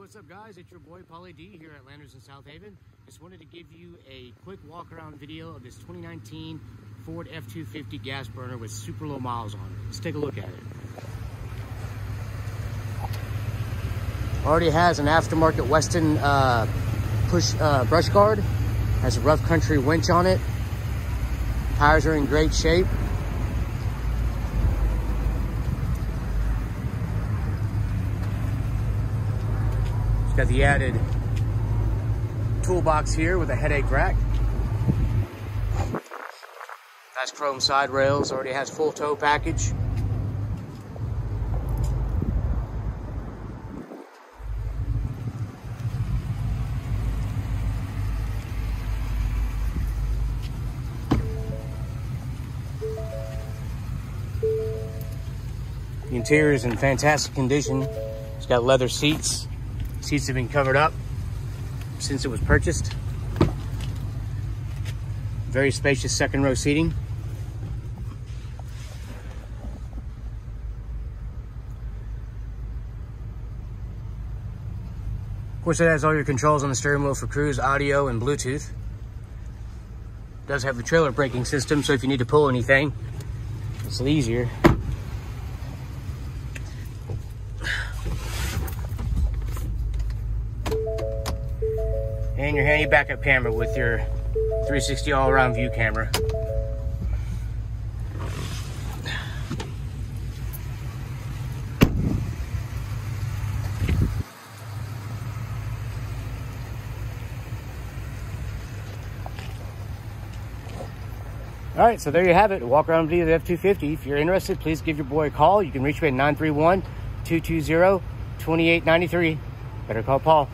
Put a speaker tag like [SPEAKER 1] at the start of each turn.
[SPEAKER 1] what's up guys? It's your boy Paulie D here at Landers in Southaven. Just wanted to give you a quick walk around video of this 2019 Ford F-250 gas burner with super low miles on it. Let's take a look at it. Already has an aftermarket Westin uh, push uh, brush guard. Has a rough country winch on it. Tires are in great shape. Got the added toolbox here with a headache rack. Nice chrome side rails, already has full tow package. The interior is in fantastic condition. It's got leather seats. Seats have been covered up since it was purchased. Very spacious second row seating. Of course, it has all your controls on the steering wheel for cruise, audio, and Bluetooth. It does have the trailer braking system, so if you need to pull anything, it's easier. Your handy backup camera with your 360 all-around view camera. All right, so there you have it. Walk around video of the F-250. If you're interested, please give your boy a call. You can reach me at 931-220-2893. Better call Paul.